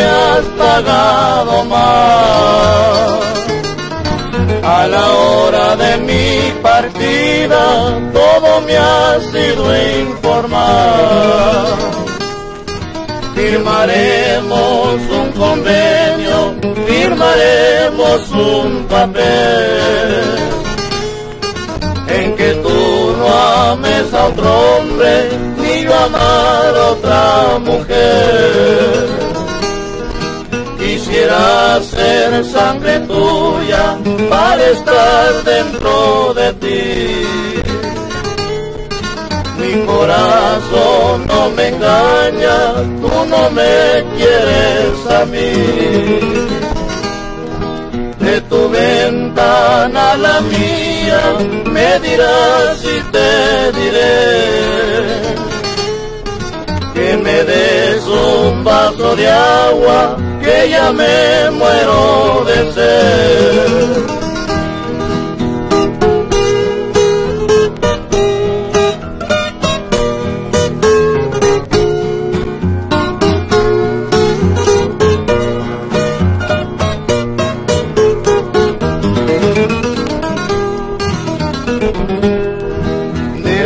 me has pagado más? A la hora de mi partida, todo me ha sido informar. Firmaremos un convenio, firmaremos un papel en que tú no ames a otro hombre ni yo amar a otra mujer. Quisiera ser sangre tuya para estar dentro de ti. Mi corazón no me engaña, tú no me quieres a mí de tu ventana a la mía, me dirás y te diré que me des un vaso de agua, que ya me muero de sed.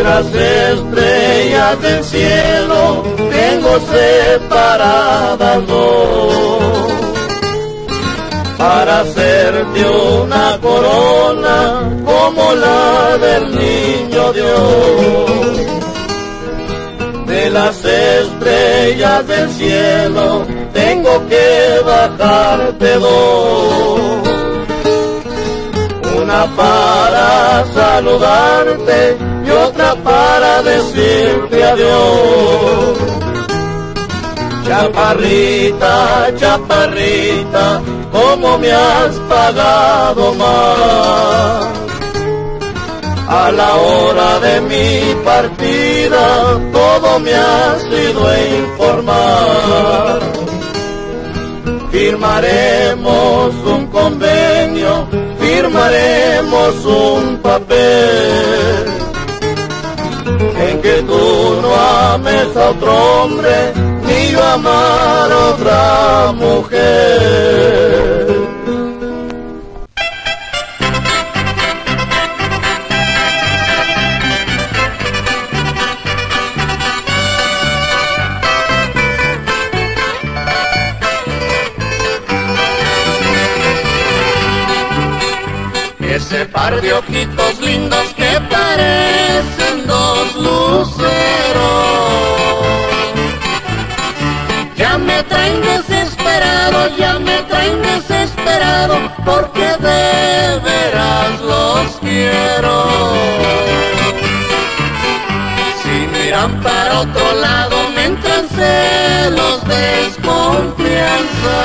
las estrellas del cielo tengo separadas dos para hacerte una corona como la del niño Dios. De las estrellas del cielo tengo que bajarte dos una para saludarte y otra para decirte adiós. Chaparrita, chaparrita, ¿cómo me has pagado más? A la hora de mi partida, todo me ha sido informar. Firmaremos un convenio, firmaremos un papel en que tú no ames a otro hombre yo amar otra mujer. Ese par de ojitos lindos que parecen dos luceros. Me traen desesperado, ya me traen desesperado, porque de veras los quiero. Si miran para otro lado, me entran celos, desconfianza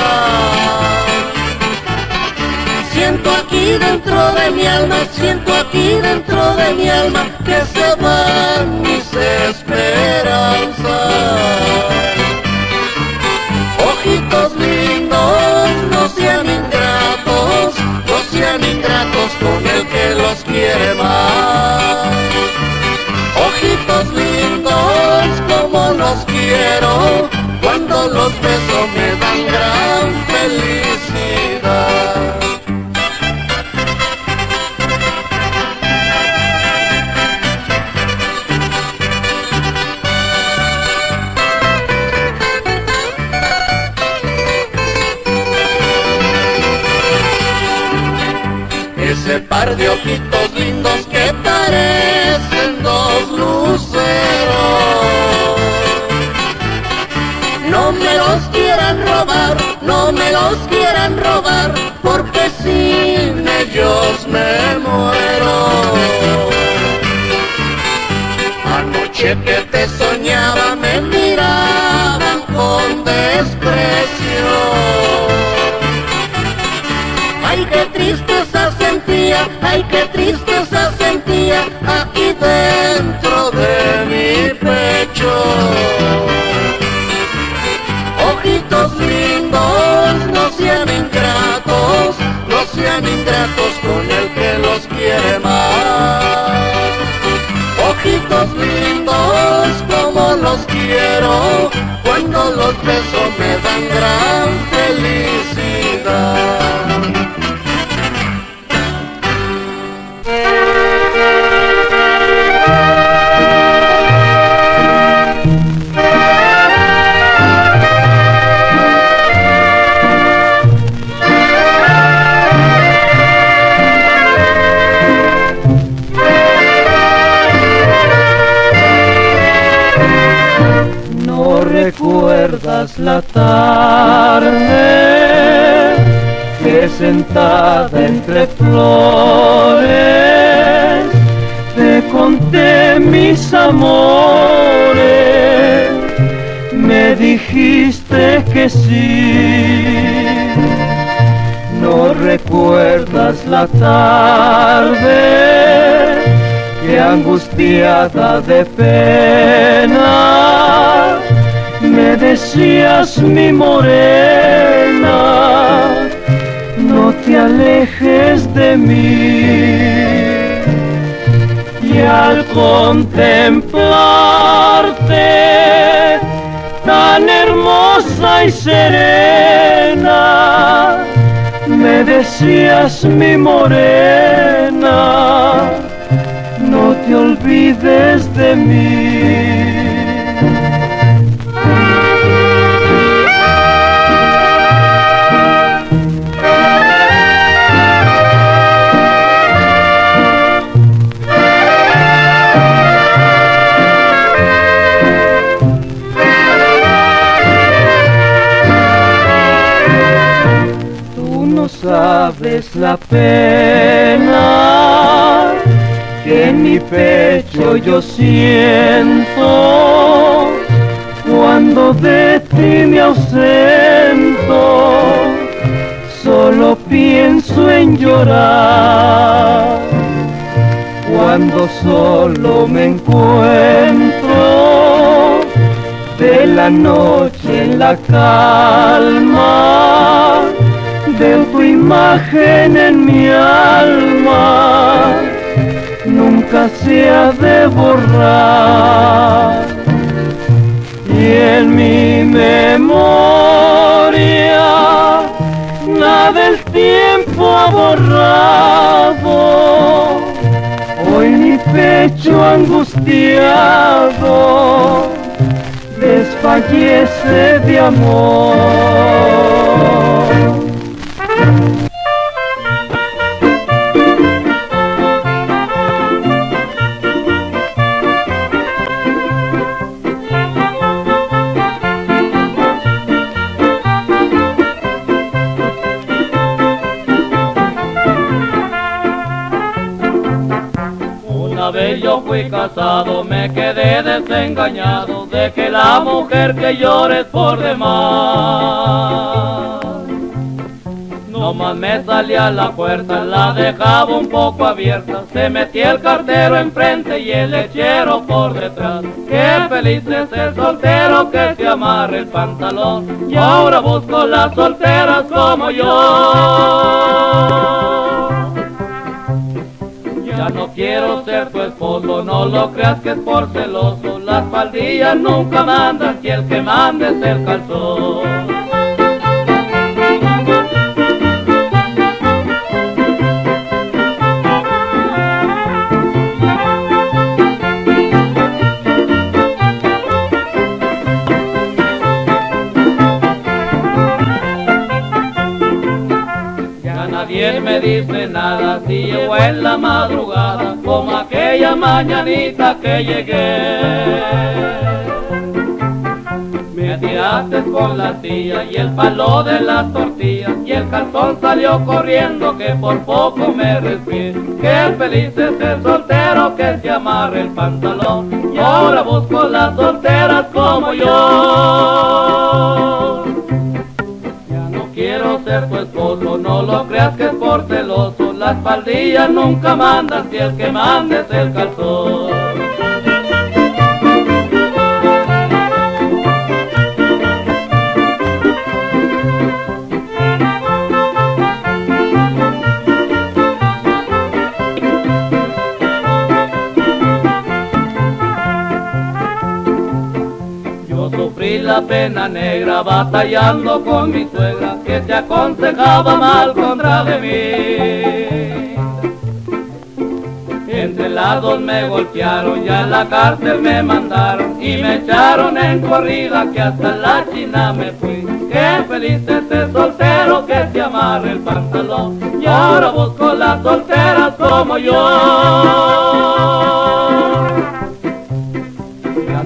siento aquí dentro de mi alma, siento aquí dentro de mi alma que se van mis esperanzas. Ojitos lindos, como los quiero, cuando los beso me dan gran felicidad. ese par de ojitos No me los quieran robar, no me los quieran robar, porque sin ellos me muero. Anoche que te soñaba me miraban con desprecio. Ay, qué tristeza sentía, ay, qué tristeza sentía aquí dentro ingratos, la tarde que angustiada de pena me decías mi morena, no te alejes de mí. Y al contemplarte tan hermosa y serena, me decías mi morena, no te olvides de mí. Sabes la pena que en mi pecho yo siento cuando de ti me ausento. Solo pienso en llorar cuando solo me encuentro de la noche en la calma de tu imagen en mi alma nunca se ha de borrar y en mi memoria nada el tiempo ha borrado hoy mi pecho angustiado desfallece de amor. Una vez yo fui casado, me quedé desengañado de que la mujer que llore es por demás. No más me salía la puerta, la dejaba un poco abierta, se metía el cartero enfrente y el lechero por detrás. Qué feliz es el soltero que se amarre el pantalón y ahora busco las solteras como yo. Ya no quiero ser tu esposo, no lo creas que es por celoso. Las faldillas nunca mandan, y el que manda es el calzón. Nadie me dice nada si llego en la madrugada como aquella mañanita que llegué. Me tiraste con la tía y el palo de las tortillas y el calzón salió corriendo que por poco me resfrié. Qué feliz es el soltero que se amarre el pantalón y ahora busco las solteras como yo. Ser tu esposo, no lo creas que es por celoso. Las faldillas nunca mandan, si el que manda es el calzón. la pena negra batallando con mi suegra que te aconsejaba mal contra de mí. Entre lados me golpearon, ya en la cárcel me mandaron y me echaron en corrida que hasta la China me fui. Qué feliz este soltero que te amarre el pantalón y ahora busco las solteras como yo.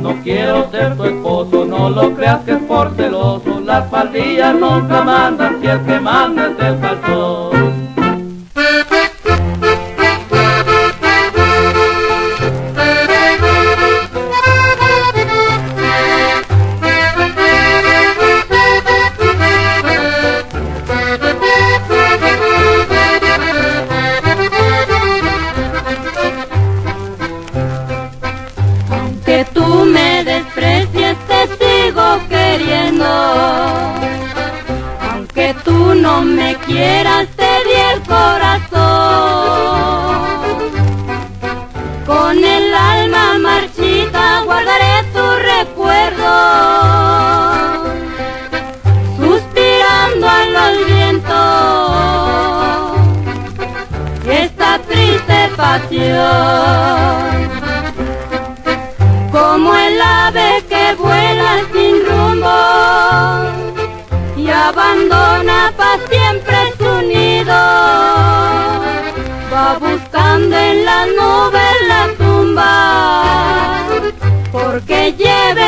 No quiero ser tu esposo, no lo creas que es por celoso. Las faldillas nunca mandan si el que manda es el calzón. Quieras te di abandona para siempre va buscando en la nube la tumba, porque lleva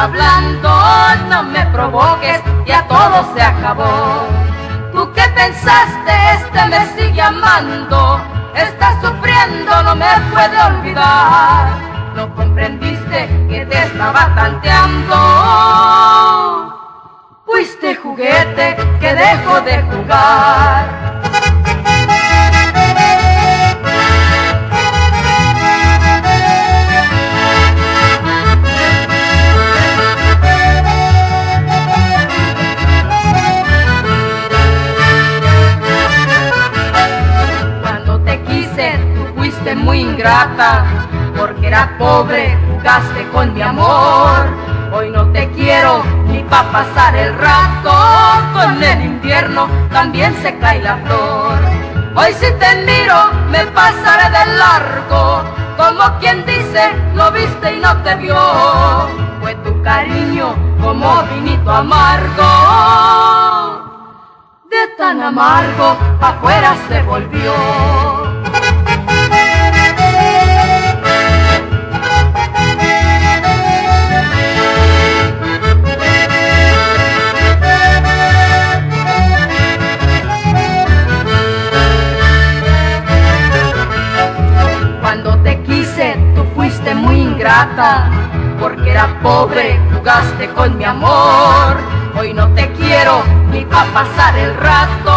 hablando. No me provoques, ya todo se acabó. ¿Tú qué pensaste? Este me sigue amando. Estás sufriendo, no me puede olvidar. No comprendiste que te estaba tanteando. Fuiste juguete que dejo de jugar. Muy ingrata, porque era pobre, jugaste con mi amor Hoy no te quiero ni pa' pasar el rato, con el invierno también se cae la flor. Hoy si te miro me pasaré de largo, como quien dice, lo viste y no te vio. Fue tu cariño como vinito amargo, de tan amargo afuera se volvió. Porque era pobre, jugaste con mi amor. Hoy no te quiero ni pa' pasar el rato.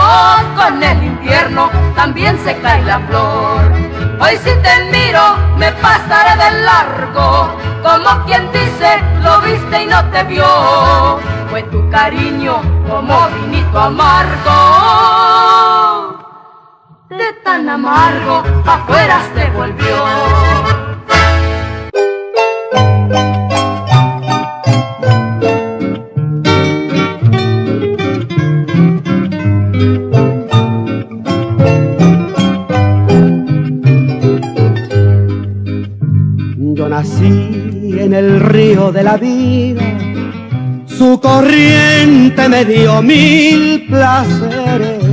Con el invierno también se cae la flor. Hoy si te miro me pasaré de largo. Como quien dice, lo viste y no te vio. Fue tu cariño como vinito amargo. De tan amargo, afuera se volvió. En el río de la vida, su corriente me dio mil placeres.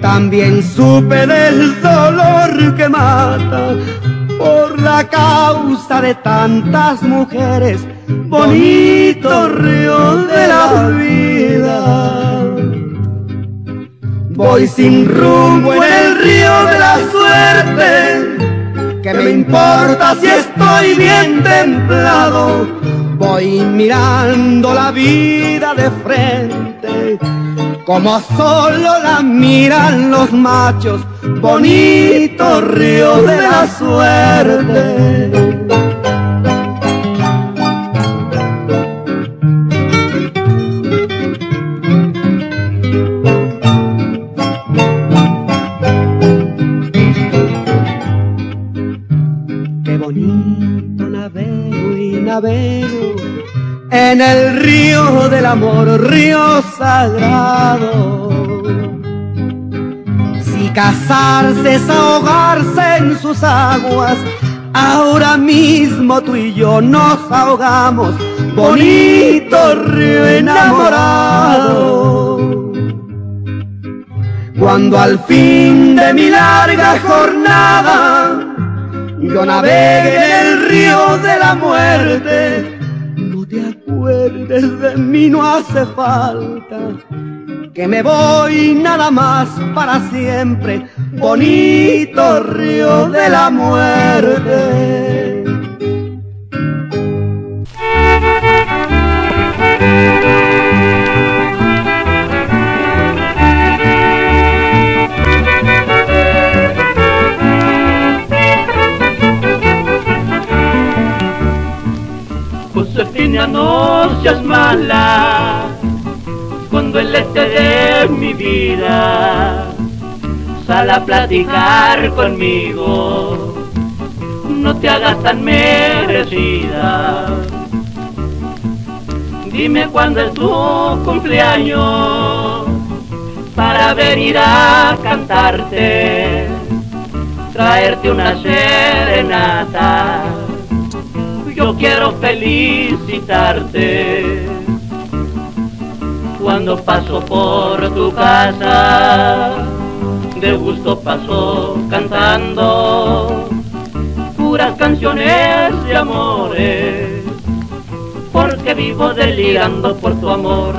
También supe del dolor que mata por la causa de tantas mujeres, bonito río de la vida. Voy sin rumbo en el río de la suerte ¿Qué me importa si estoy bien templado? Voy mirando la vida de frente, como solo la miran los machos, bonito río de la suerte. En el río del amor, río sagrado. Si casarse es ahogarse en sus aguas, ahora mismo tú y yo nos ahogamos, bonito río enamorado. Cuando al fin de mi larga jornada yo navegue en el río de la muerte. Te acuerdes de mí, no hace falta. Que me voy nada más para siempre, bonito río de la muerte. No seas mala cuando el este de mi vida sale a platicar conmigo. No te hagas tan merecida. Dime cuándo es tu cumpleaños para venir a cantarte traerte una serenata. Yo quiero Cuando paso por tu casa, de gusto paso cantando puras canciones de amores, porque vivo delirando por tu amor.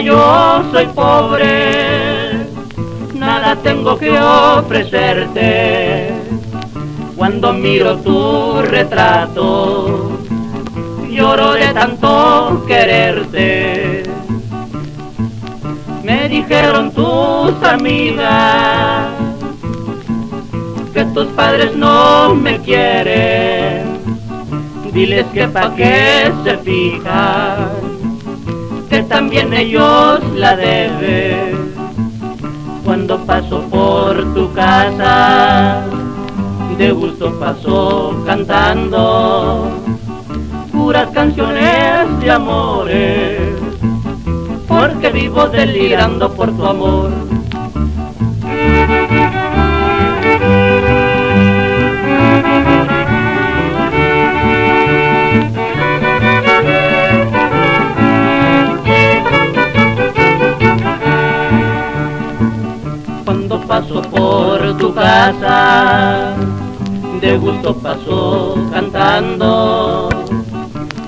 Yo soy pobre, nada tengo que ofrecerte. Cuando miro tu retrato, lloro de tanto quererte. Me dijeron tus amigas que tus padres no me quieren. Diles que pa' qué se fijan también ellos la deben. Cuando paso por tu casa, de gusto paso cantando puras canciones de amores, porque vivo delirando por tu amor. Paso por tu casa, de gusto paso cantando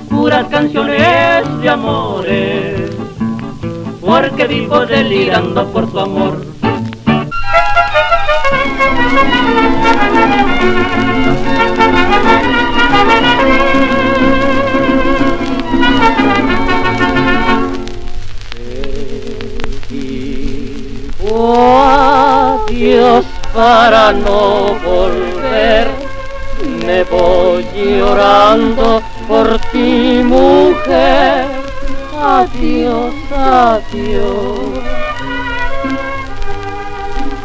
puras canciones de amores, porque vivo delirando por tu amor. Para no volver, me voy llorando por ti mujer, adiós, adiós.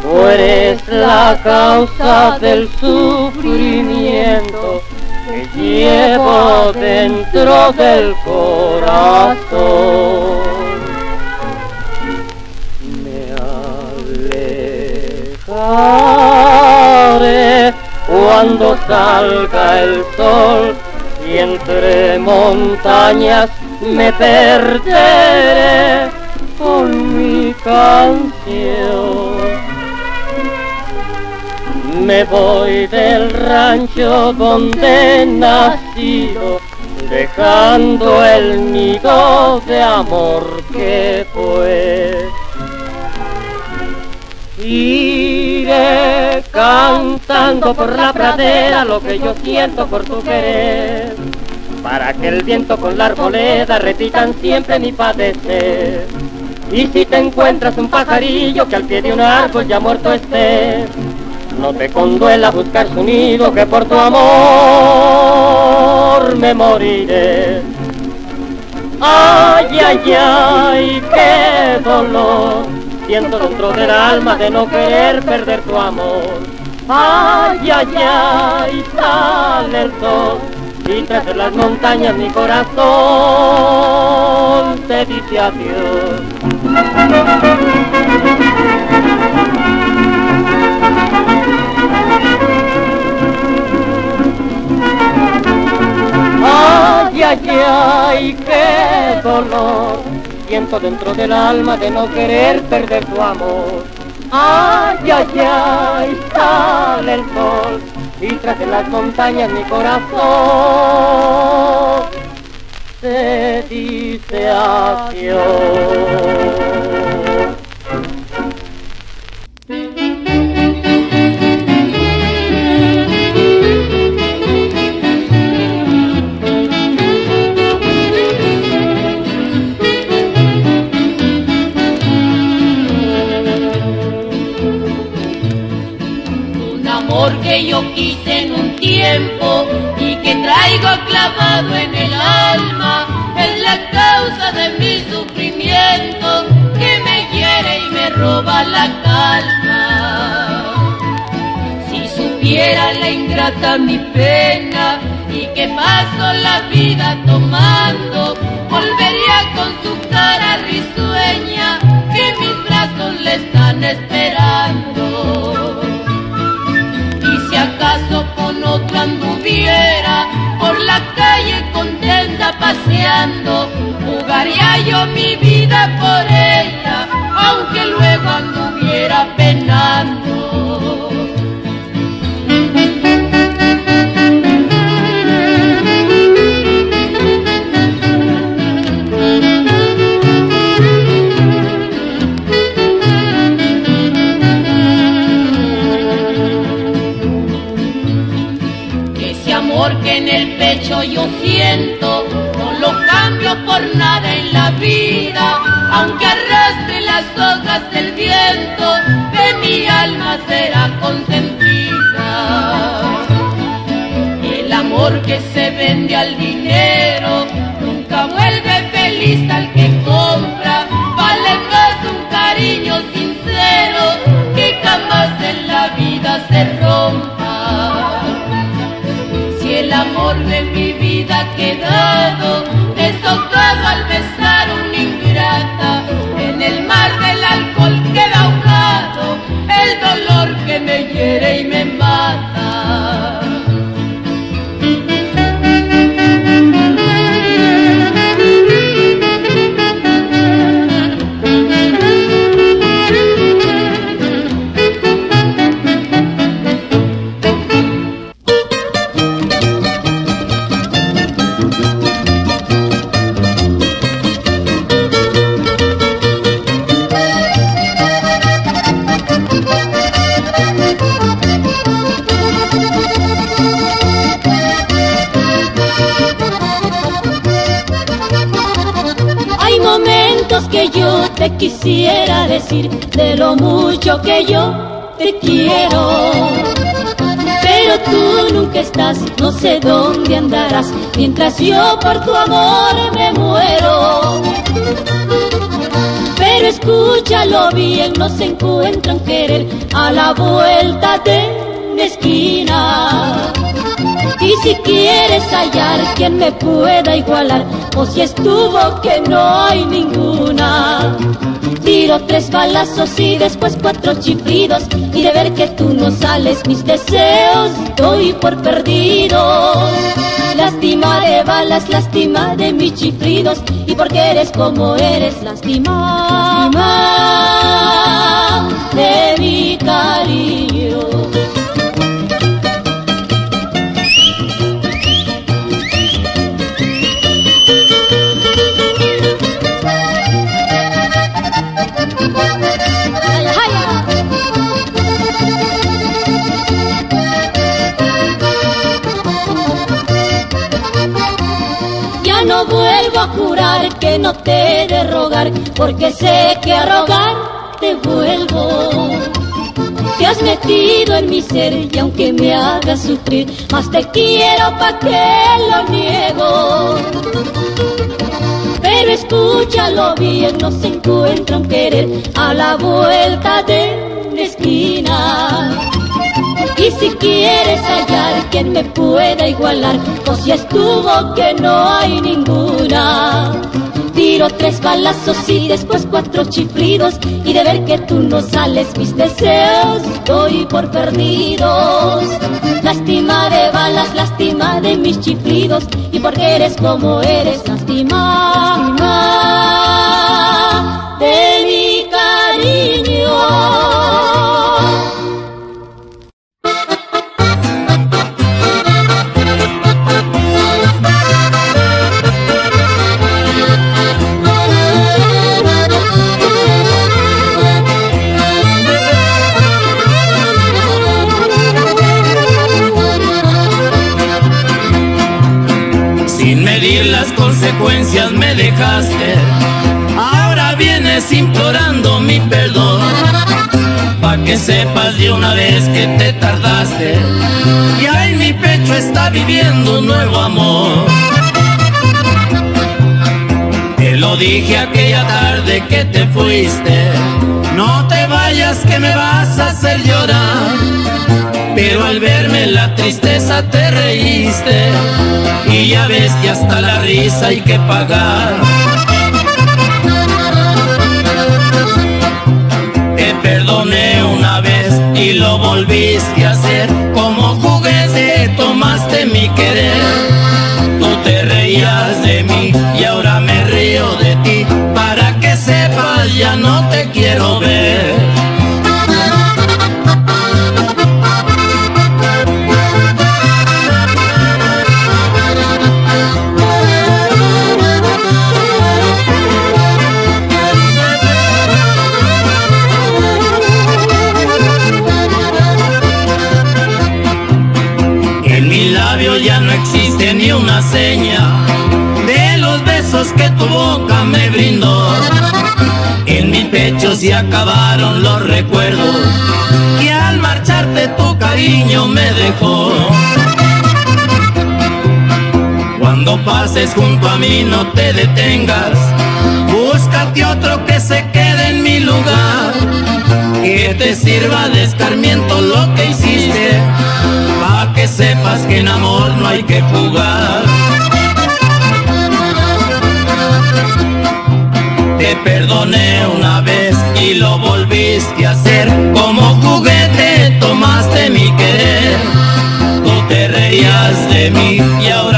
Tú eres la causa del sufrimiento que llevo dentro del corazón. Cuando salga el sol y entre montañas me perderé con mi canción. Me voy del rancho donde he nacido, dejando el nido de amor que fue. Cantando por la pradera lo que yo siento por tu querer, para que el viento con la arboleda repitan siempre mi padecer. Y si te encuentras un pajarillo que al pie de un árbol ya muerto esté, no te conduela buscar su nido que por tu amor me moriré. Ay, ay, ay, qué dolor siento dentro del alma de no querer perder tu amor. Ay, ay, ay, sale el sol y tras las montañas mi corazón te dice adiós. Ay, ay, ay, qué dolor siento dentro del alma de no querer perder tu amor. Ay, ay, ay, sale el sol y tras de las montañas mi corazón te dice adiós. Quise en un tiempo y que traigo clavado en el alma es la causa de mi sufrimiento que me hiere y me roba la calma. Si supiera la ingrata mi pena y que paso la vida tomando, volvería con su cara risueña que mis brazos le están esperando. Con otro anduviera por la calle contenta paseando, jugaría yo mi vida por ella, aunque luego anduviera penando. Pecho yo siento, no lo cambio por nada en la vida, aunque arrastre las hojas del viento, de mi alma será consentida. El amor que se vende al dinero, nunca vuelve feliz al que compra, vale más un cariño sincero que jamás en la vida se rompa. Amor de mi vida ha quedado deshojado al besar te quisiera decir de lo mucho que yo te quiero. Pero tú nunca estás, no sé dónde andarás, mientras yo por tu amor me muero. Pero escúchalo bien, no se encuentran querer a la vuelta de la esquina. Y si quieres hallar quien me pueda igualar, o si estuvo que no hay ninguna. Tiro tres balazos y después cuatro chiflidos y de ver que tú no sales mis deseos doy por perdido. Lástima de balas, lástima de mis chiflidos y porque eres como eres, lástima, jurar que no te he de rogar, porque sé que a rogar te vuelvo. Te has metido en mi ser y aunque me hagas sufrir, más te quiero pa' que lo niego. Pero escúchalo bien, no se encuentra un querer a la vuelta de la esquina. Y si quieres hallar quien me pueda igualar, o si estuvo que no hay ninguna. Tiro tres balazos y después cuatro chiflidos y de ver que tú no sales mis deseos doy por perdidos. Lástima de balas, lástima de mis chiflidos y porque eres como eres, lástima medir las consecuencias me dejaste. Ahora vienes implorando mi perdón. Pa' que sepas de una vez que te tardaste. Y ahí mi pecho está viviendo un nuevo amor. Te lo dije aquella tarde que te fuiste. No te vayas que me vas a hacer llorar. Pero al verme la tristeza te reíste y ya ves que hasta la risa hay que pagar. Te perdoné una vez y lo volviste a hacer. Como juguete tomaste mi querer. Tú te reías de mí y ahora tu boca me brindó. En mi pecho se acabaron los recuerdos que al marcharte tu cariño me dejó. Cuando pases junto a mí no te detengas, búscate otro que se quede en mi lugar, que te sirva de escarmiento lo que hiciste, pa' que sepas que en amor no hay que jugar. Te perdoné una vez y lo volviste a hacer, como juguete tomaste mi querer. Tú te reías de mí y ahora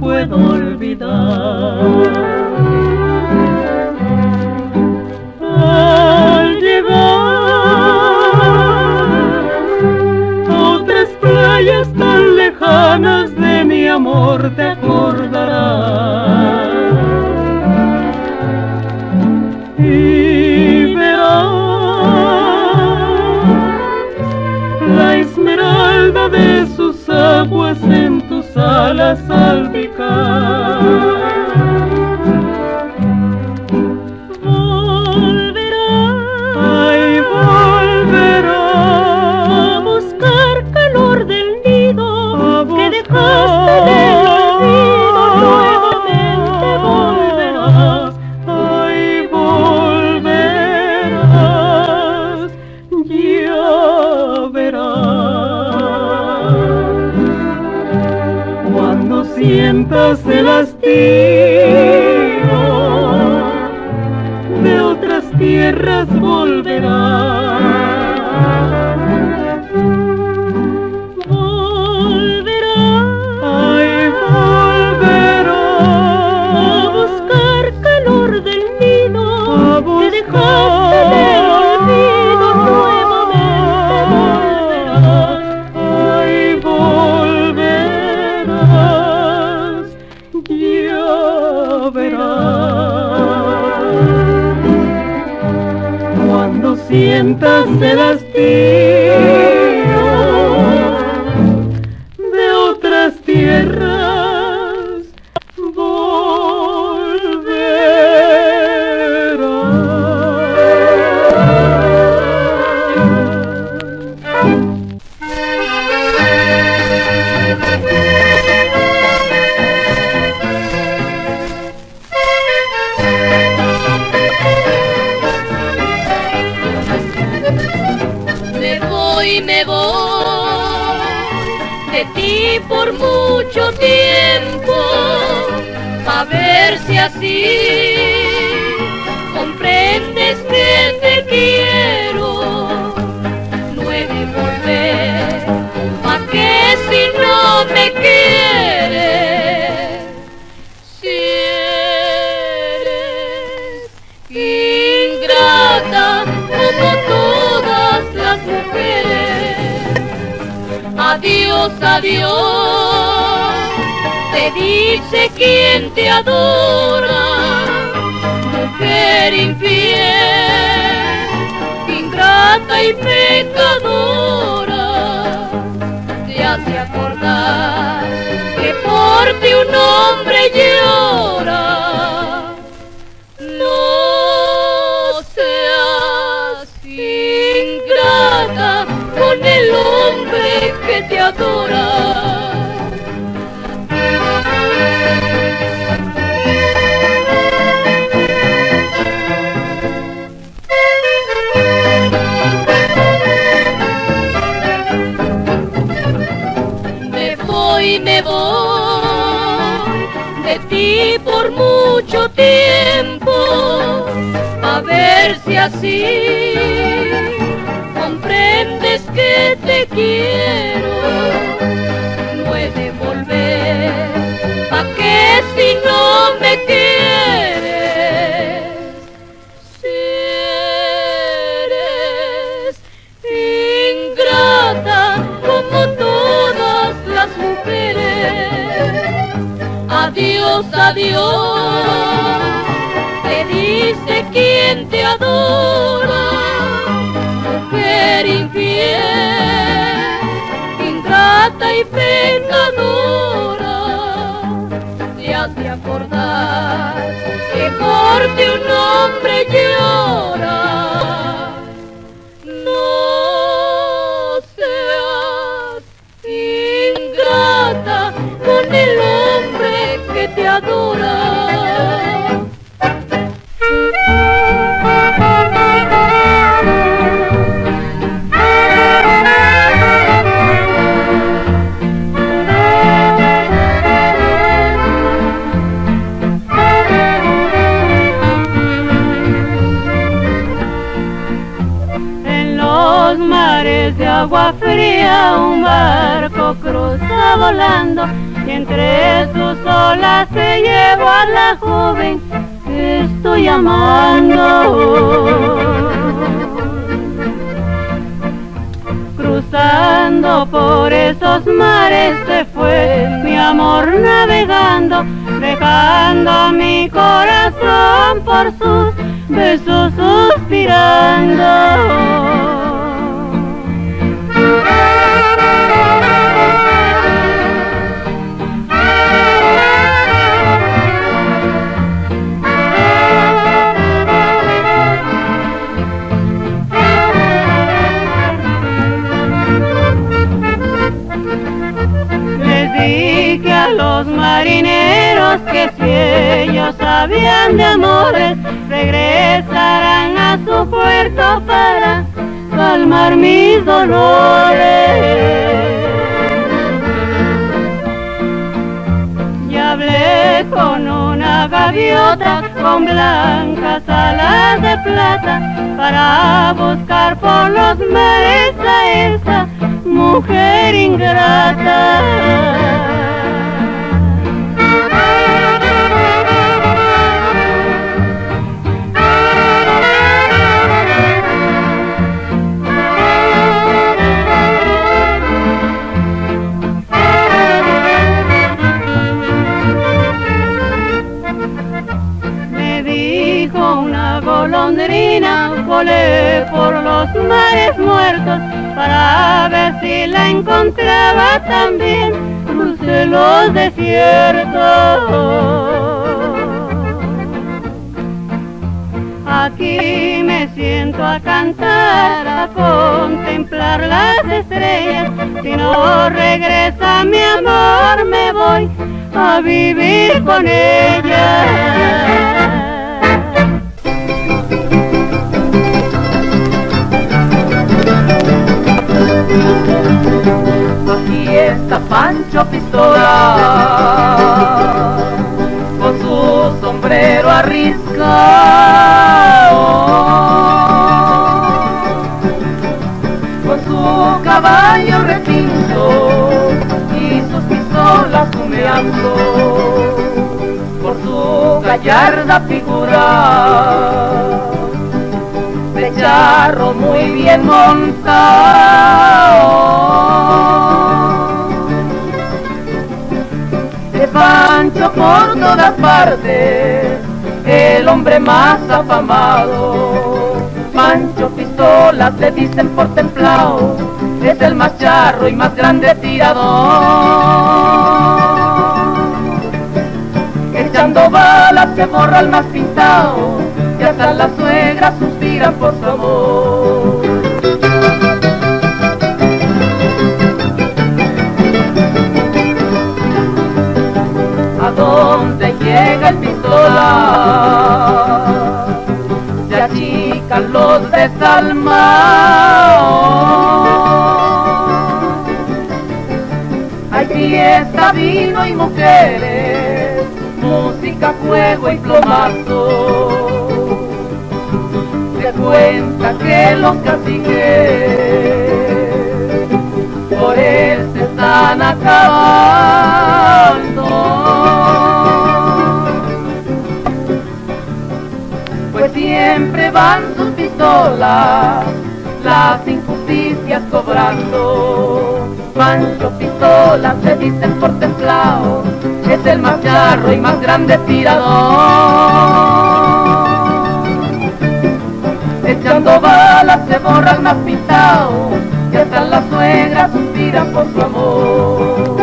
puedo olvidar. Al llegar a otras playas tan lejanas de mi amor te acordarás. Alas salpicar. Volverá, ay, volverá a buscar calor del nido que dejaste del Adiós, te dice quien te adora, mujer infiel, ingrata y pecadora. Te hace acordar que por ti un hombre llora. Así comprendes que te quiero. No he de volver, ¿pa' qué si no me quieres? Si eres ingrata como todas las mujeres. Adiós, adiós, quien te adora, mujer infiel, ingrata y pecadora. Te hace acordar que por ti un hombre llora. Agua fría un barco cruza volando y entre sus olas se llevó a la joven que estoy amando. Cruzando por esos mares se fue mi amor navegando, dejando mi corazón por sus besos suspirando. Que si ellos sabían de amores, regresarán a su puerto para calmar mis dolores. Ya hablé con una gaviota con blancas alas de plata para buscar por los mares a esa mujer ingrata. Volé por los mares muertos para ver si la encontraba también, crucé los desiertos. Aquí me siento a cantar, a contemplar las estrellas, si no regresa mi amor me voy a vivir con ella. Aquí está Pancho Pistola con su sombrero arriscado con su caballo retinto y sus pistolas humeando por su gallarda figura charro muy bien montado. De Pancho por todas partes, el hombre más afamado. Pancho Pistolas le dicen por templado, es el más charro y más grande tirador. Echando balas se borra el más pintado, y hasta la suegra suspira por su amor. ¿A dónde llega el pistola? Se achican los desalmados. Hay fiesta, vino y mujeres, música, fuego y plomazo cuenta que los caciques por él se están acabando. Pues siempre van sus pistolas, las injusticias cobrando. Pancho Pistola se dicen por templado, es el más charro y más grande tirador echando balas se borra el más pintado, y hasta la suegra suspira por su amor.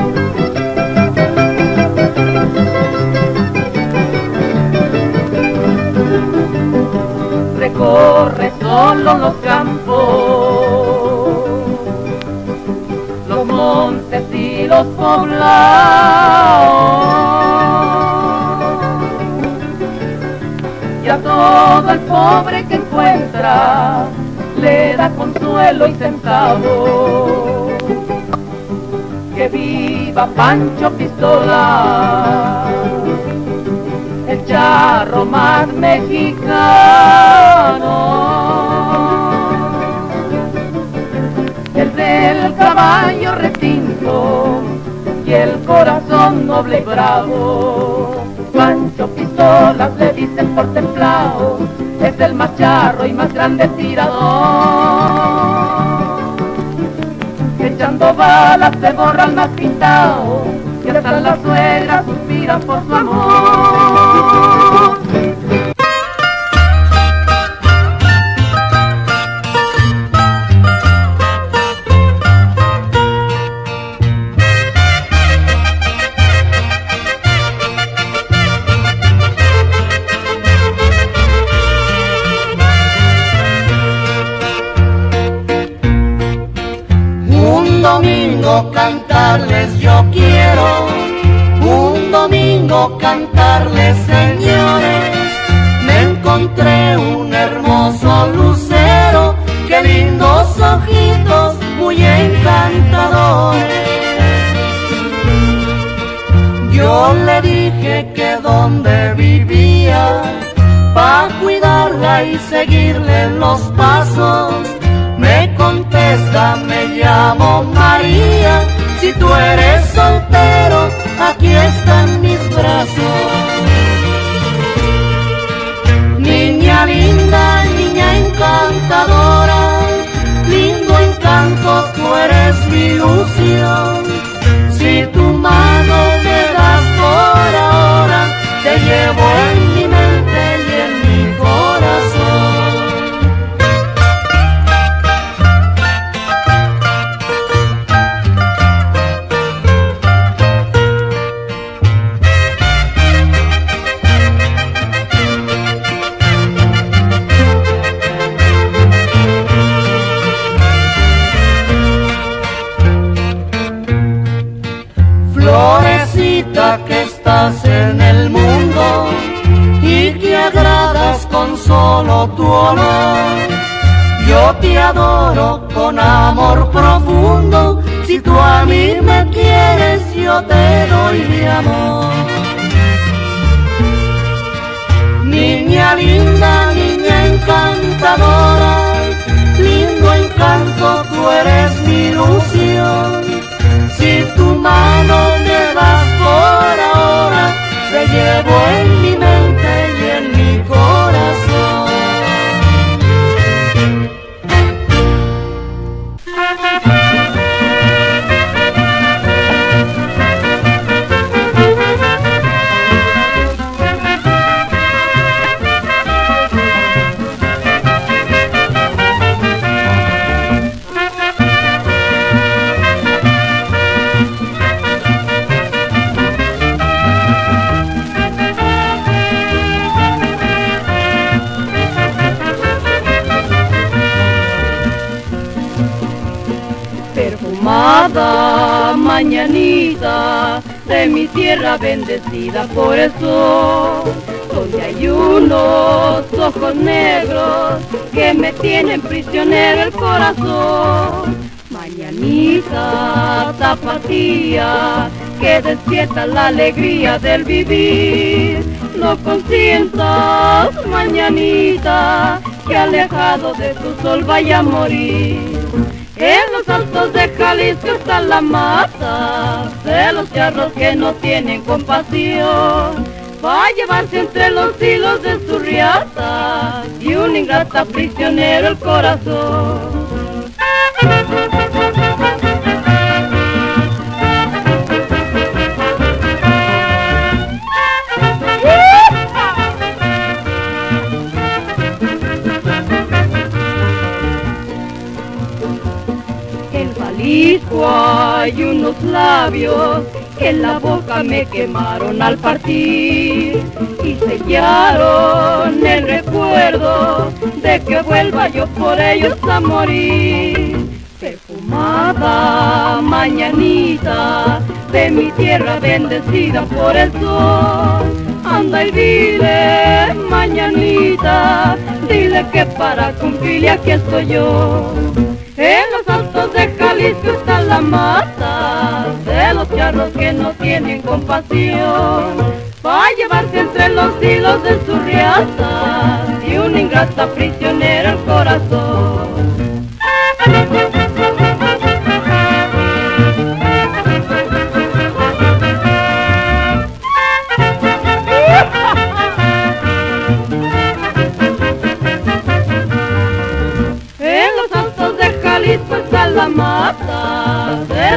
Recorre solo los campos, los montes y los poblados y a todo el pobre le da consuelo y centavo. Que viva Pancho Pistola, el charro más mexicano. El del caballo retinto y el corazón noble y bravo. Pistolas le dicen por templado, es el más charro y más grande tirador. Echando balas se borra el más pintado, y hasta las suegras suspiran por su amor. Domingo cantarles yo quiero, un domingo cantarles señores. Me encontré un hermoso lucero, qué lindos ojitos, muy encantadores. Yo le dije que donde vivía, pa' cuidarla y seguirle los pasos. María, si tú eres mi tierra bendecida por el sol, donde hay unos ojos negros que me tienen prisionero el corazón. Mañanita tapatía que despierta la alegría del vivir. No consientas, mañanita, que alejado de tu sol vaya a morir. De Jalisco está la mata de los charros que no tienen compasión. Va a llevarse entre los hilos de su riata y un ingrata prisionero el corazón. Hay unos labios que en la boca me quemaron al partir y sellaron el recuerdo de que vuelva yo por ellos a morir. Perfumada mañanita de mi tierra bendecida por el sol. Anda y dile, mañanita, dile que para cumplirle aquí estoy yo. En los altos de Está la mata de los charros que no tienen compasión. Va a llevarse entre los hilos de su riata y un ingrata prisionero el corazón.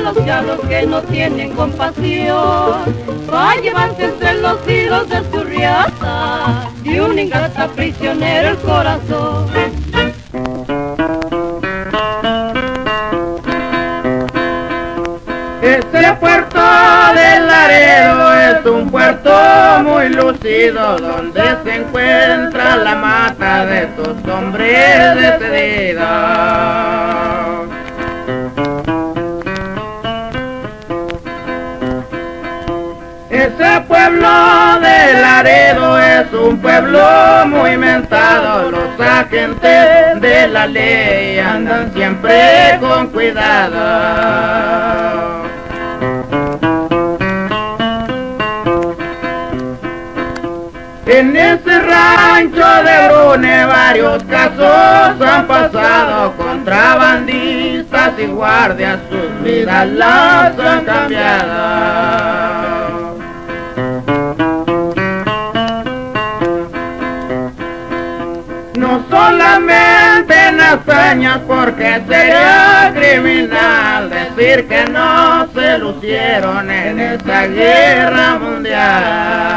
Los que no tienen compasión. Va a entre los hilos de su riata y un ingrata prisionero el corazón. Este puerto del Laredo es un puerto muy lucido donde se encuentra la mata de tus hombres decididos. Pueblo de Laredo es un pueblo muy mentado, los agentes de la ley andan siempre con cuidado. En ese rancho de Brune varios casos han pasado contrabandistas y guardias, sus vidas las han cambiado. Solamente en porque sería criminal decir que no se lucieron en esa guerra mundial.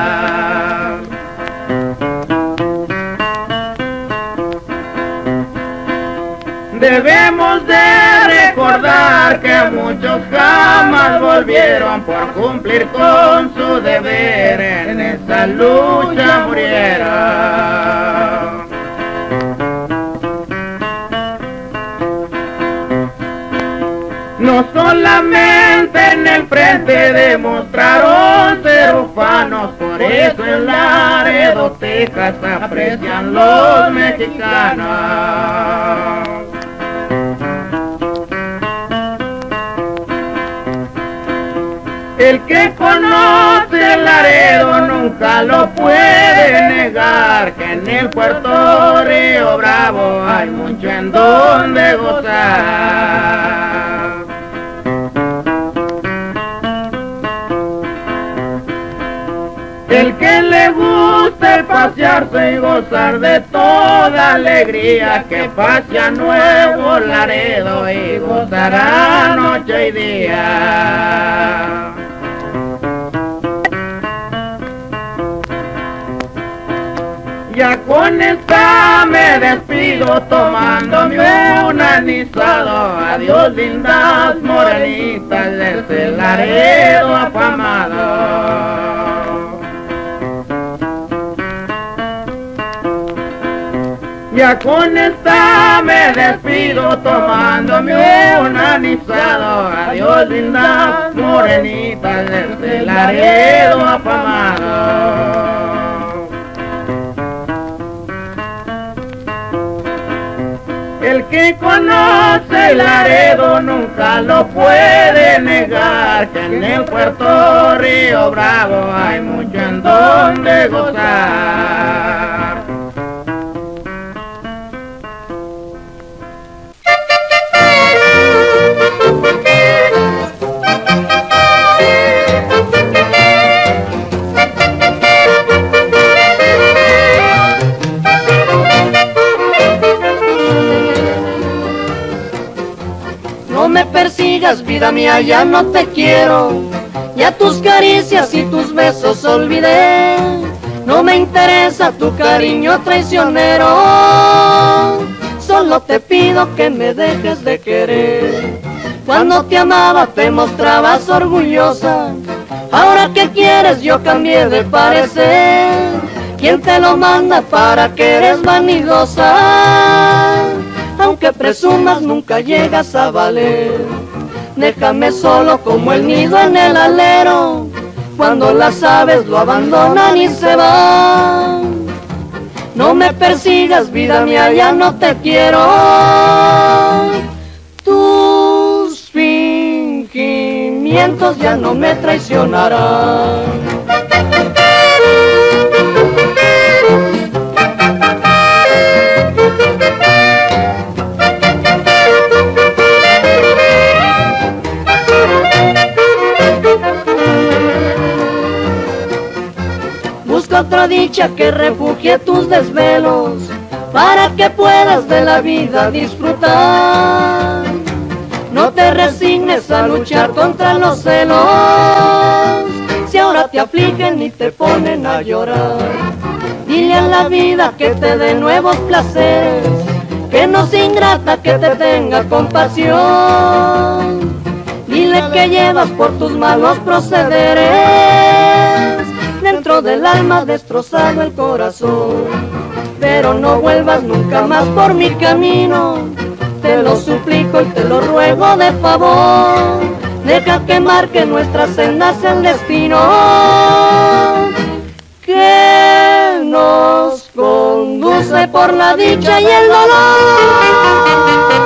Debemos de recordar que muchos jamás volvieron por cumplir con su deber, en esa lucha murieron. Solamente en el frente demostraron ser ufanos, por eso en Laredo, Texas aprecian los mexicanos. El que conoce el Laredo nunca lo puede negar, que en el puerto Río Bravo hay mucho en donde gozar. El que le guste pasearse y gozar de toda alegría, que pase a nuevo Laredo y gozará noche y día. Ya con esta me despido tomándome un anisado. Adiós lindas morenitas de ese Laredo afamado. Ya con esta me despido tomándome un anisado. Adiós lindas morenitas de ese Laredo afamado. El que conoce el Laredo nunca lo puede negar, que en el puerto Río Bravo hay mucho en donde gozar. Vida mía, ya no te quiero. Ya tus caricias y tus besos olvidé. No me interesa tu cariño traicionero. Solo te pido que me dejes de querer. Cuando te amaba te mostrabas orgullosa. Ahora que quieres yo cambié de parecer. ¿Quién te lo manda para que eres vanidosa? Aunque presumas nunca llegas a valer. Déjame solo como el nido en el alero. Cuando las aves lo abandonan y se van. No me persigas, vida mía, ya no te quiero. Tus fingimientos ya no me traicionarán. Otra dicha que refugie tus desvelos para que puedas de la vida disfrutar. No te resignes a luchar contra los celos. Si ahora te afligen y te ponen a llorar. Dile a la vida que te dé nuevos placeres, que no se ingrata, que te tenga compasión. Dile que llevas por tus malos procederes, dentro del alma destrozado el corazón. Pero no vuelvas nunca más por mi camino, te lo suplico y te lo ruego de favor. Deja que marque nuestras sendas el destino que nos conduce por la dicha y el dolor.